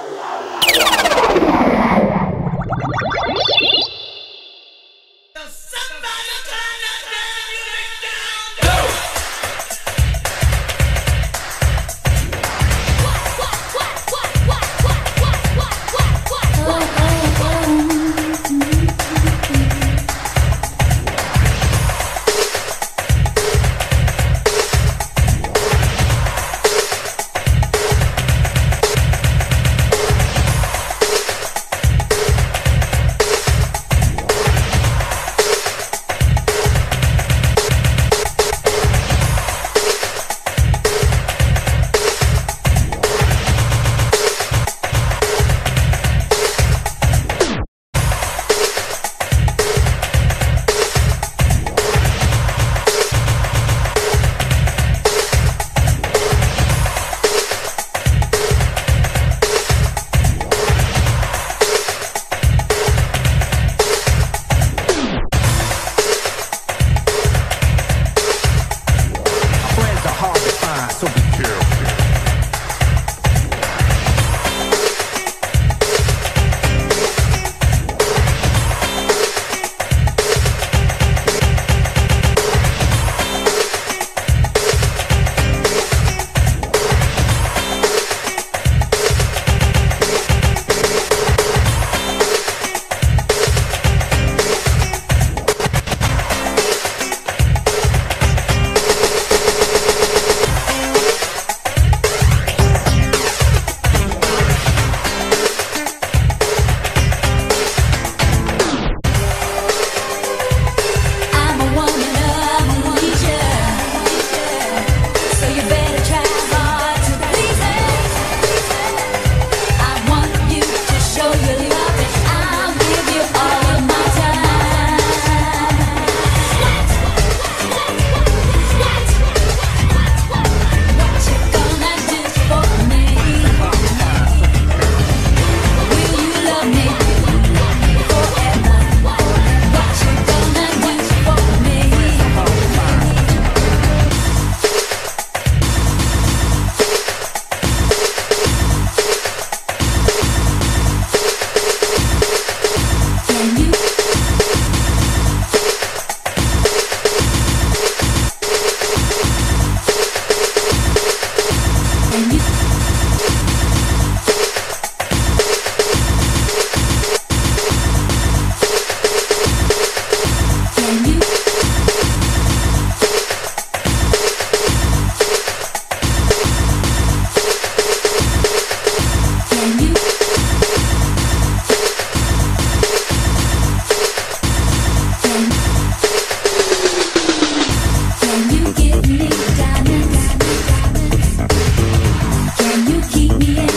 Yeah, yeah, yeah. Sobre you keep me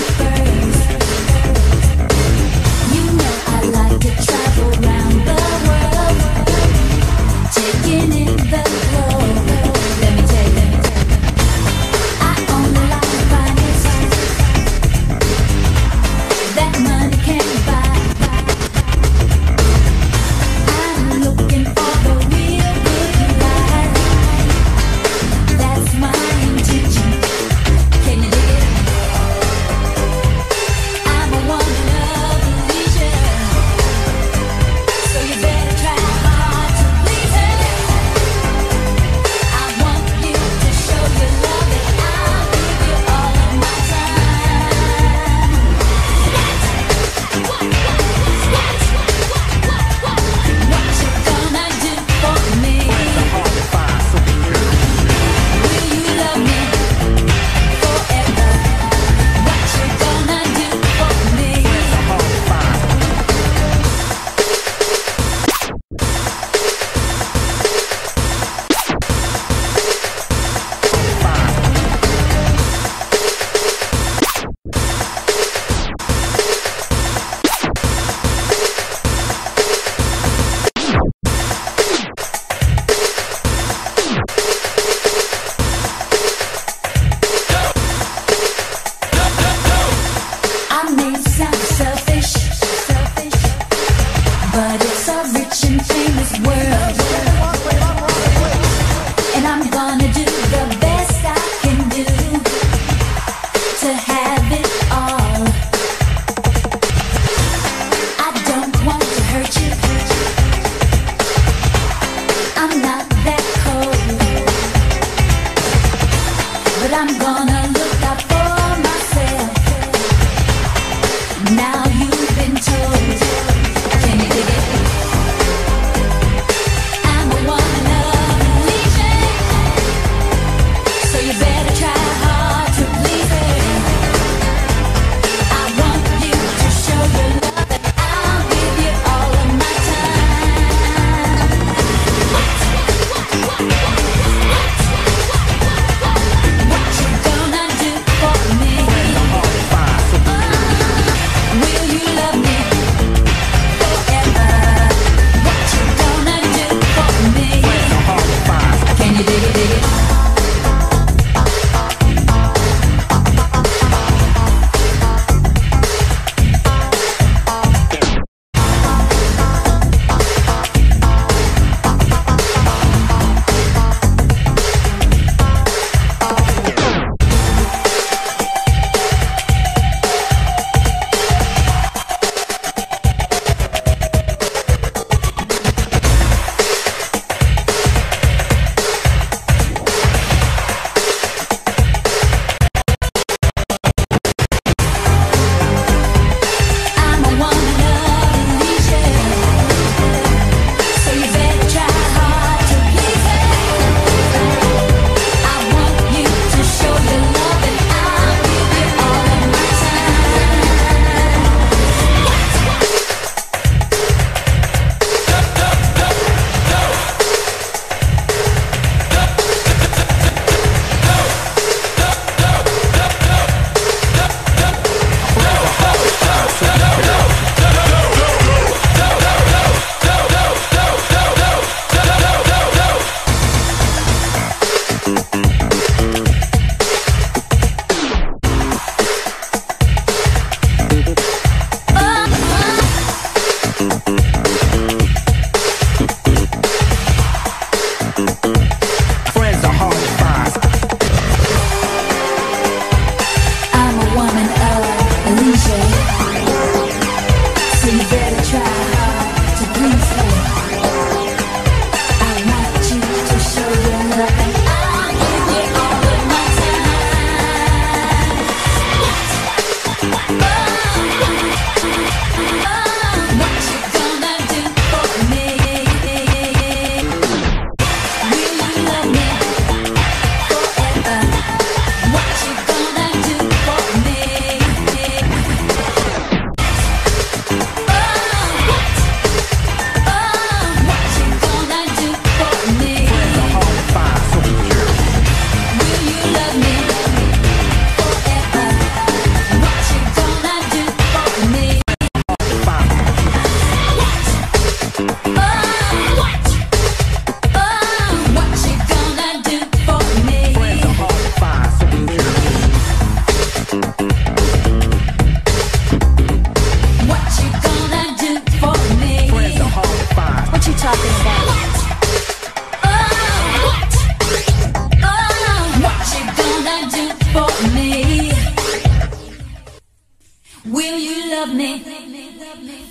Now you've been told.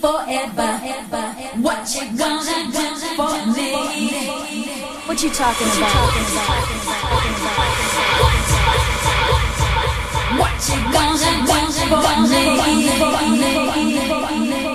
forever. What you gonna do for me? What you talking about? What you gonna do for me?